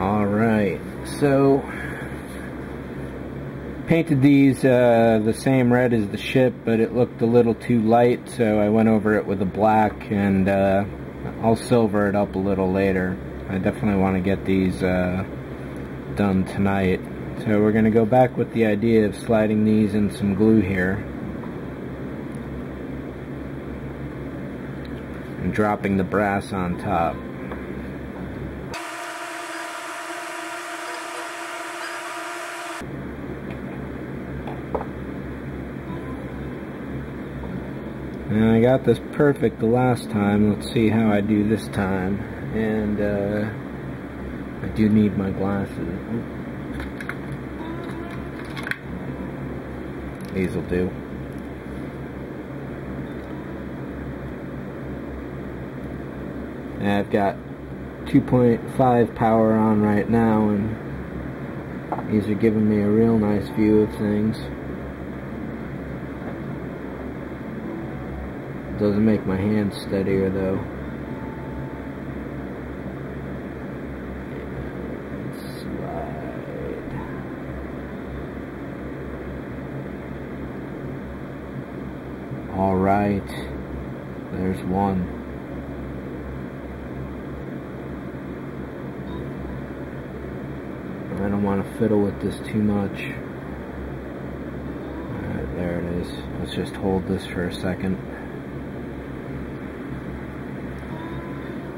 Alright, so painted these uh, the same red as the ship, but it looked a little too light, so I went over it with a black, and uh, I'll silver it up a little later. I definitely want to get these uh, done tonight. So we're going to go back with the idea of sliding these in some glue here. And dropping the brass on top. And I got this perfect the last time. Let's see how I do this time. And uh, I do need my glasses. These will do. And I've got 2.5 power on right now and these are giving me a real nice view of things. Doesn't make my hands steadier though. Slide. Alright. There's one. I don't want to fiddle with this too much. Alright, there it is. Let's just hold this for a second.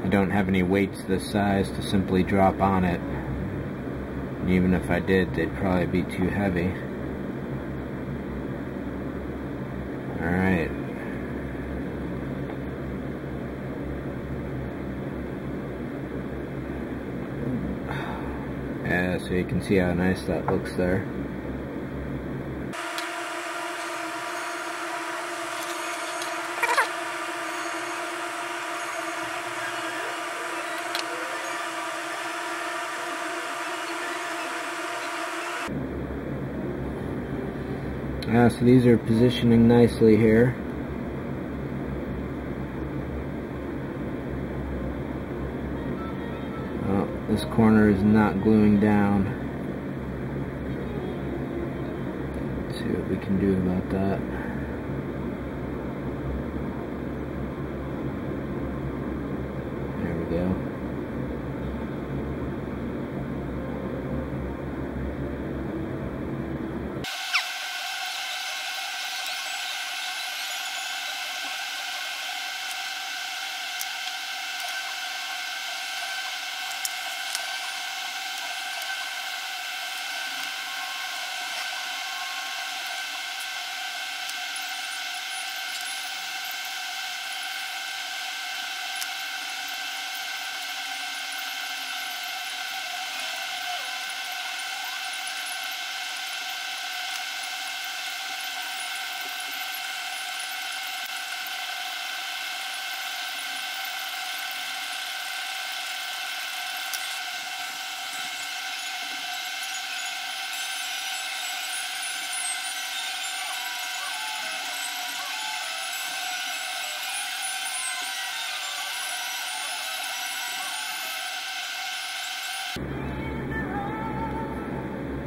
I don't have any weights this size to simply drop on it. even if I did, they'd probably be too heavy. Alright. Yeah, so you can see how nice that looks there. Uh, so these are positioning nicely here. Oh, this corner is not gluing down. Let's see what we can do about that.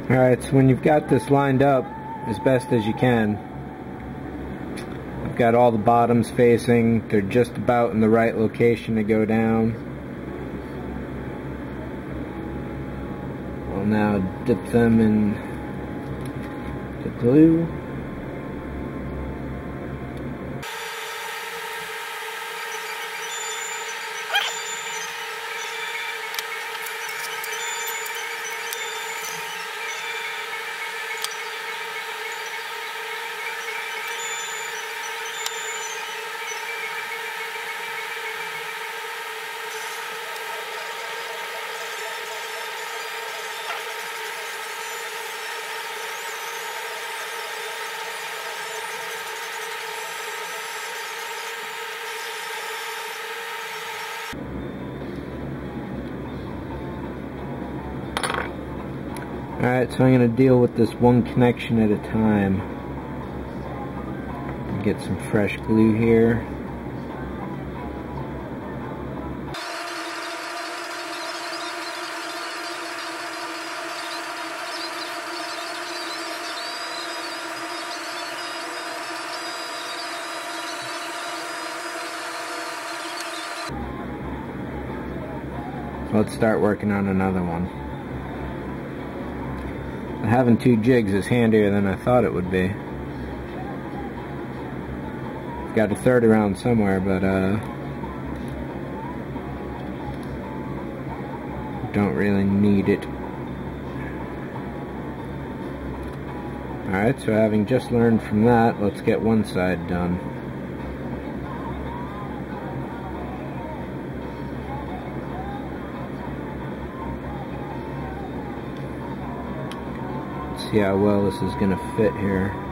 Alright, so when you've got this lined up as best as you can, I've got all the bottoms facing, they're just about in the right location to go down. I'll now dip them in the glue. Alright, so I'm going to deal with this one connection at a time. Get some fresh glue here. Let's start working on another one. Having two jigs is handier than I thought it would be. Got a third around somewhere, but uh, don't really need it. Alright, so having just learned from that, let's get one side done. How well this is to fit here.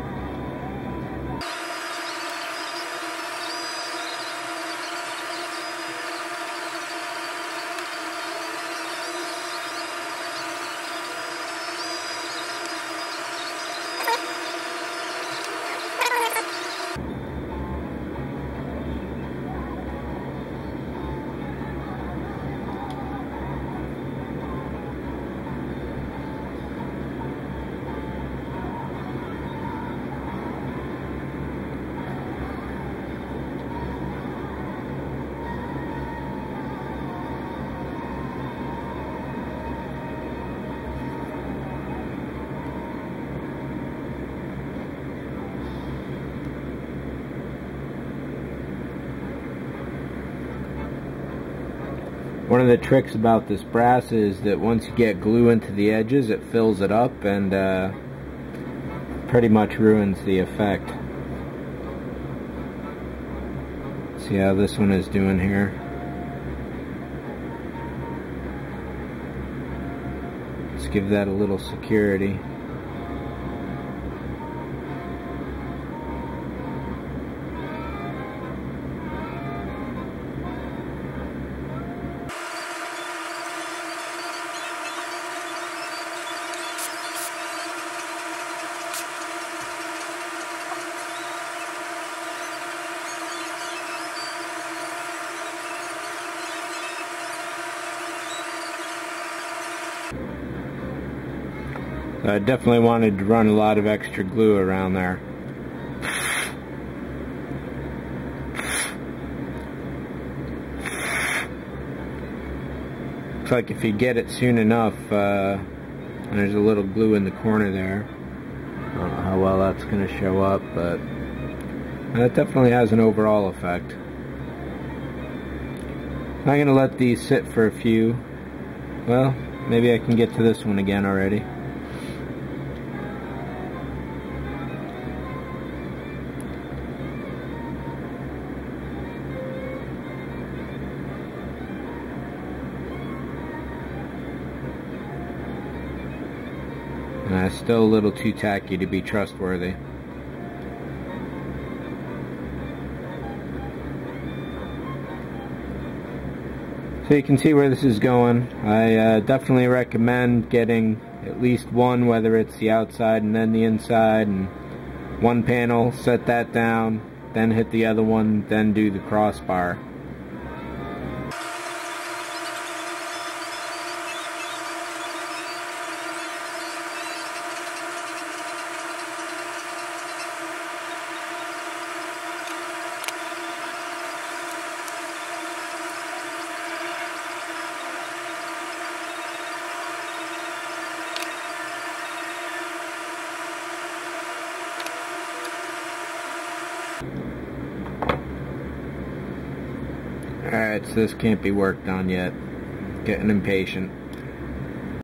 One of the tricks about this brass is that once you get glue into the edges, it fills it up and uh, pretty much ruins the effect. See how this one is doing here. Let's give that a little security. I definitely wanted to run a lot of extra glue around there. Looks like if you get it soon enough, uh, there's a little glue in the corner there. I don't know how well that's going to show up, but that definitely has an overall effect. I'm going to let these sit for a few. Well, maybe I can get to this one again already. Still a little too tacky to be trustworthy. So you can see where this is going. I uh, definitely recommend getting at least one, whether it's the outside and then the inside, and one panel, set that down, then hit the other one, then do the crossbar. So this can't be worked on yet. Getting impatient.